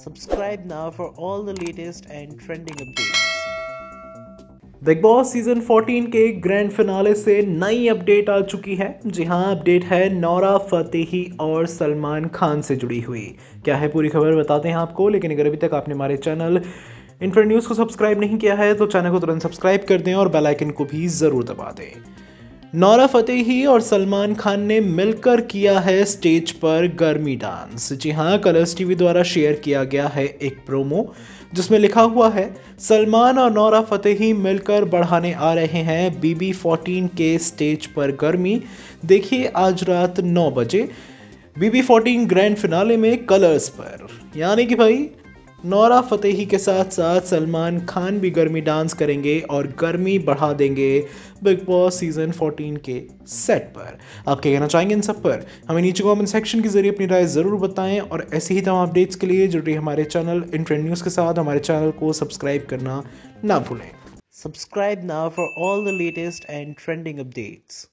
Subscribe now for all the latest and trending updates. Bigg Boss season 14 के grand finale से नई update आ चुकी है। जी हाँ अपडेट है नौरा, फतेही और सलमान खान से जुड़ी हुई। क्या है पूरी खबर बताते हैं आपको, लेकिन अगर अभी तक आपने हमारे चैनल इंटर न्यूज़ को सब्सक्राइब नहीं किया है तो चैनल को तुरंत सब्सक्राइब कर दें और बेल आइकन को भी ज़रूर दबा दें। नौरा फतेही और सलमान खान ने मिलकर किया है स्टेज पर गर्मी डांस। जी हाँ कलर्स टीवी द्वारा शेयर किया गया है एक प्रोमो, जिसमें लिखा हुआ है, सलमान और नौरा फतेही मिलकर बढ़ाने आ रहे हैं बीबी फोर्टीन के स्टेज पर गर्मी। देखिए आज रात 9 बजे बीबी फोर्टीन ग्रैंड फिनाले में कलर्स पर। यानी कि भाई नौरा फतेही के साथ साथ सलमान खान भी गर्मी डांस करेंगे और गर्मी बढ़ा देंगे बिग बॉस सीज़न 14 के सेट पर। आप क्या कहना चाहेंगे इन सब पर? हमें नीचे कमेंट सेक्शन के ज़रिए अपनी राय ज़रूर बताएँ और ऐसी ही तमाम अपडेट्स के लिए जुड़े हमारे चैनल इन ट्रेंड न्यूज़ के साथ। हमारे चैनल को सब्सक्राइब करना ना भूलें। सब्सक्राइब ना for all the latest and trending updates.